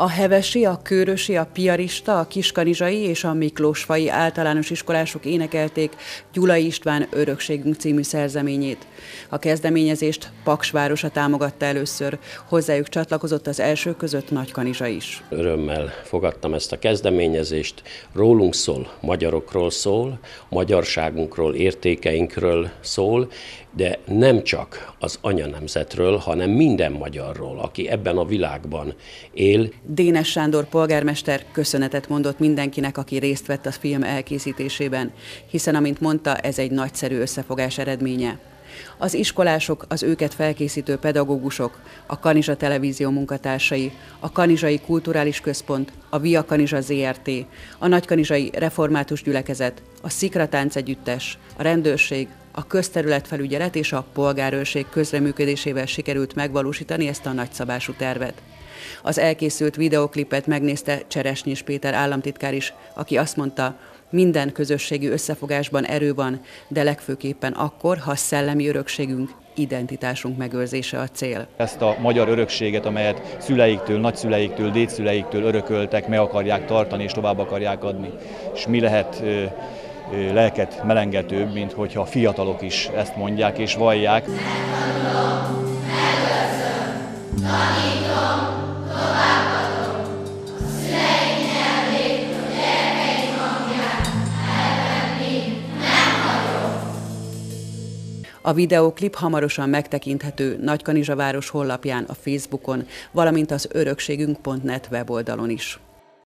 A Hevesi, a Kőrösi, a Piarista, a Kiskanizsai és a Miklósfai általános iskolások énekelték Gyulai István Örökségünk című szerzeményét. A kezdeményezést Paksvárosa támogatta először, hozzájuk csatlakozott az első között Nagykanizsa is. Örömmel fogadtam ezt a kezdeményezést. Rólunk szól, magyarokról szól, magyarságunkról, értékeinkről szól, de nem csak az anyanemzetről, hanem minden magyarról, aki ebben a világban él. Dénes Sándor polgármester köszönetet mondott mindenkinek, aki részt vett a film elkészítésében, hiszen, amint mondta, ez egy nagyszerű összefogás eredménye. Az iskolások, az őket felkészítő pedagógusok, a Kanizsa Televízió munkatársai, a Kanizsai Kulturális Központ, a Via Kanizsa ZRT, a Nagykanizsai Református Gyülekezet, a Szikratánc Együttes, a rendőrség, a közterületfelügyelet és a polgárőrség közreműködésével sikerült megvalósítani ezt a nagyszabású tervet. Az elkészült videoklipet megnézte Cseresnyis Péter államtitkár is, aki azt mondta, minden közösségi összefogásban erő van, de legfőképpen akkor, ha szellemi örökségünk, identitásunk megőrzése a cél. Ezt a magyar örökséget, amelyet szüleiktől, nagyszüleiktől, dédszüleiktől örököltek, meg akarják tartani és tovább akarják adni. És mi lehet lelket melengetőbb, mint hogyha a fiatalok is ezt mondják és vallják. Megtanulom, A videóklip hamarosan megtekinthető Nagykanizsa város honlapján, a Facebookon, valamint az örökségünk.net weboldalon is.